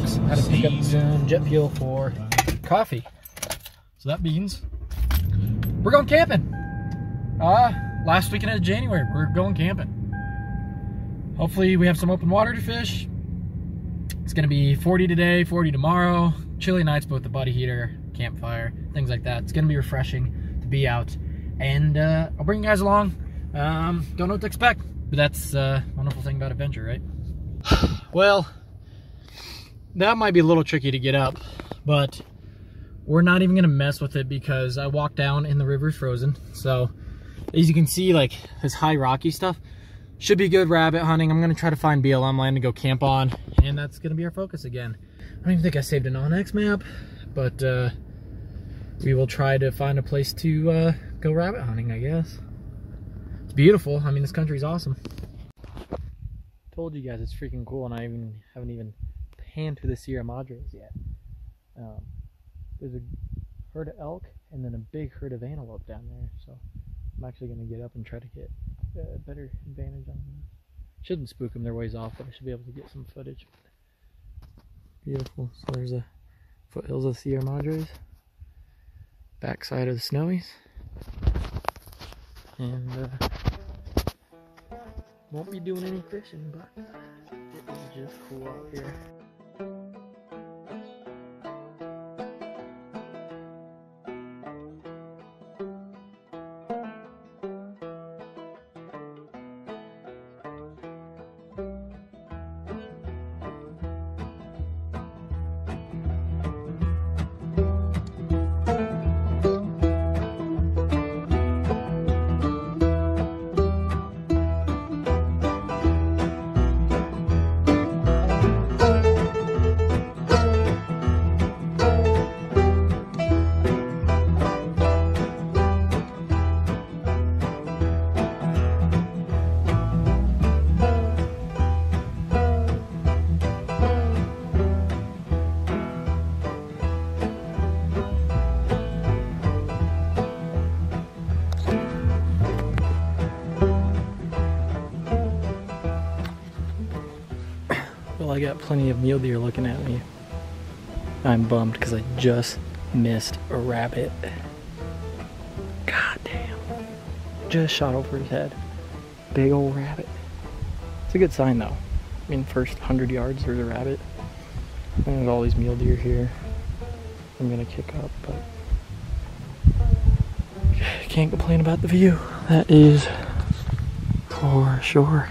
folks. Had to pick up some jet fuel for coffee. So that means we're going camping. Uh, last weekend of January, we're going camping. Hopefully we have some open water to fish. It's gonna be 40 today, 40 tomorrow. Chilly nights, both the buddy heater, campfire, things like that. It's gonna be refreshing to be out. And uh, I'll bring you guys along. Um, don't know what to expect, but that's uh, wonderful thing about adventure, right? well, that might be a little tricky to get up, but we're not even gonna mess with it because I walked down and the river's frozen. So as you can see, like this high rocky stuff should be good rabbit hunting. I'm gonna try to find BLM land to go camp on, and that's gonna be our focus again. I don't even think I saved an onX map, but uh, we will try to find a place to uh, go rabbit hunting, I guess. It's beautiful. I mean, this country's awesome. Told you guys it's freaking cool, and I even haven't even panned to the Sierra Madres yet. Um, there's a herd of elk and then a big herd of antelope down there, so I'm actually going to get up and try to get a better advantage on them. Shouldn't spook them, they're ways off, but I should be able to get some footage. Beautiful. So there's the foothills of Sierra Madres, backside of the Snowies, and uh, won't be doing any fishing, but it is just cool out here. Got plenty of mule deer looking at me. I'm bummed because I just missed a rabbit. God damn. Just shot over his head. Big old rabbit. It's a good sign though. I mean, first 100 yards, there's a rabbit. And there's all these mule deer here. I'm gonna kick up, but can't complain about the view. That is for sure.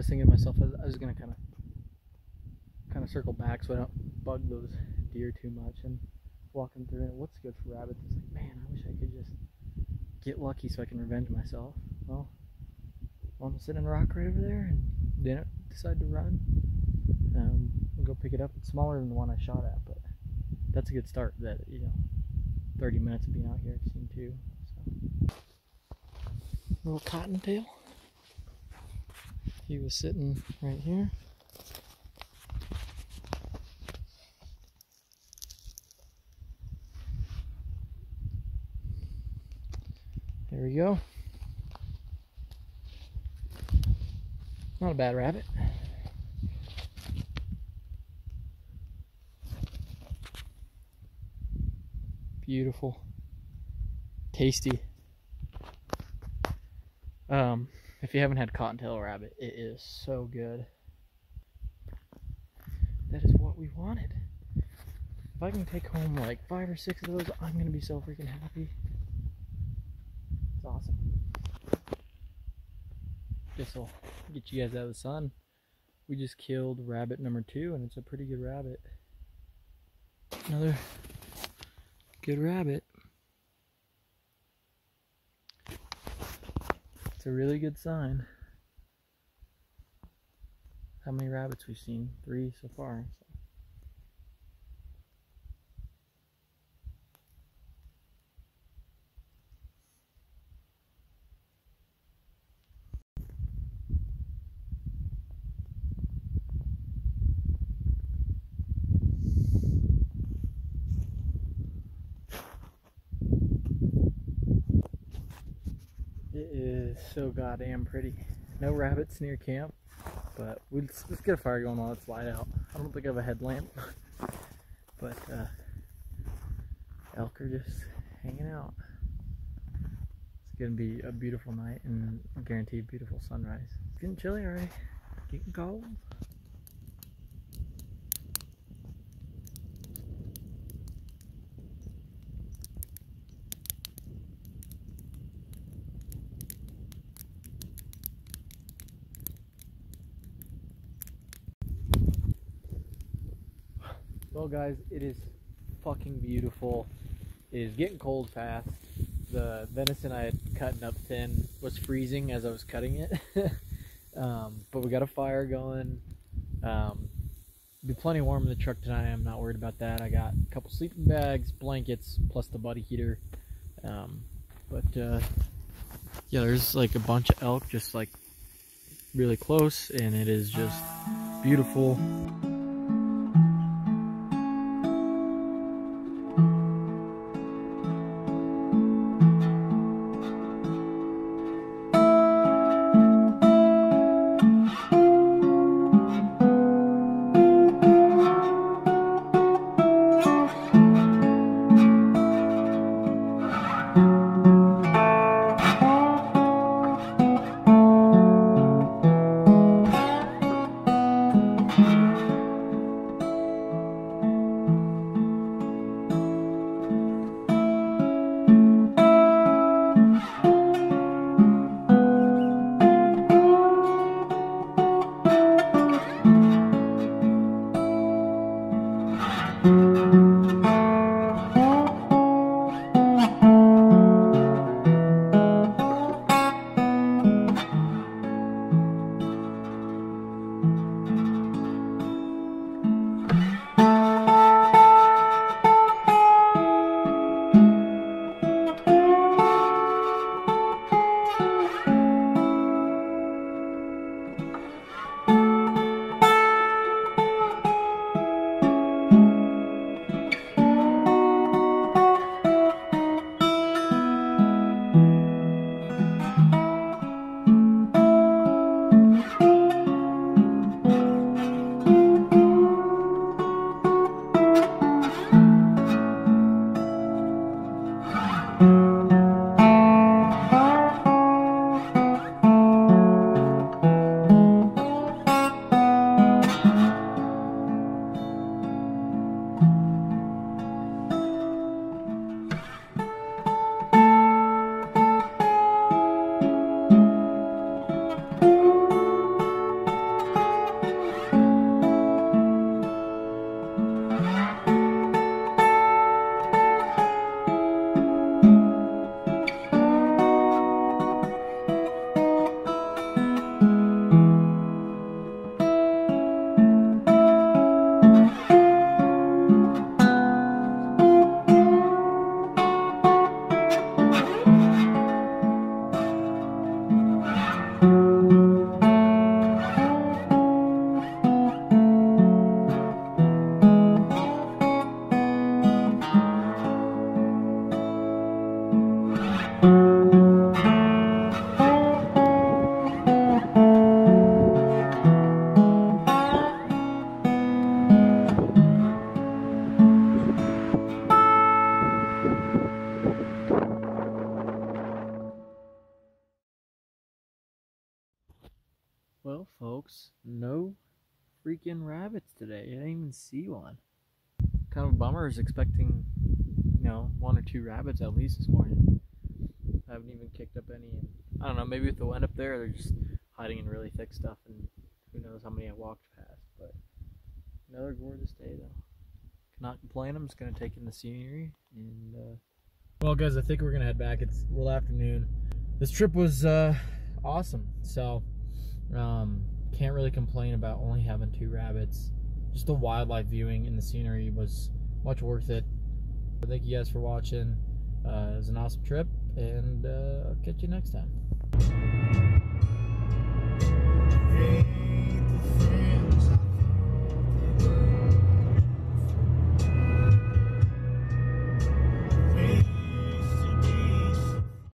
Was thinking to myself, I was, gonna kind of, kind of circle back so I don't bug those deer too much. And walking through it, what's good for rabbits? It's like, man, I wish I could just get lucky so I can revenge myself. Well, was sitting rock right over there, and didn't decide to run. Um, we'll go pick it up. It's smaller than the one I shot at, but that's a good start. That you know, 30 minutes of being out here, I've seen two. So. Little cottontail. He was sitting right here. There we go. Not a bad rabbit. Beautiful. Tasty. Um, if you haven't had cottontail rabbit, it is so good. That is what we wanted. If I can take home like five or six of those, I'm gonna be so freaking happy. It's awesome. This will get you guys out of the sun. We just killed rabbit number two, and it's a pretty good rabbit. Another good rabbit. It's a really good sign. How many rabbits we've seen? Three so far. So. It is so goddamn pretty. No rabbits near camp, but we let's, let's get a fire going while it's light out. I don't think I have a headlamp, but uh, elk are just hanging out. It's gonna be a beautiful night and guaranteed beautiful sunrise. It's getting chilly already. Getting cold. Well, guys, it is fucking beautiful. It is getting cold fast. The venison I had cutting up thin was freezing as I was cutting it. um, but we got a fire going. Um, be plenty warm in the truck tonight. I'm not worried about that. I got a couple sleeping bags, blankets, plus the buddy heater. Um, but uh, yeah, there's like a bunch of elk just like really close, and it is just beautiful. Well, folks, no freaking rabbits today. I didn't even see one. Kind of a bummer. I was expecting, you know, one or two rabbits at least this morning. I haven't even kicked up any. I don't know. Maybe with the wind up there, they're just hiding in really thick stuff, and who knows how many I walked past. But another gorgeous day, though. Cannot complain. I'm just gonna take in the scenery and. Uh... Well, guys, I think we're gonna head back. It's a little afternoon. This trip was uh, awesome. So, um, can't really complain about only having two rabbits. Just the wildlife viewing and the scenery was much worth it. Thank you guys for watching. Uh, it was an awesome trip, and uh, I'll catch you next time.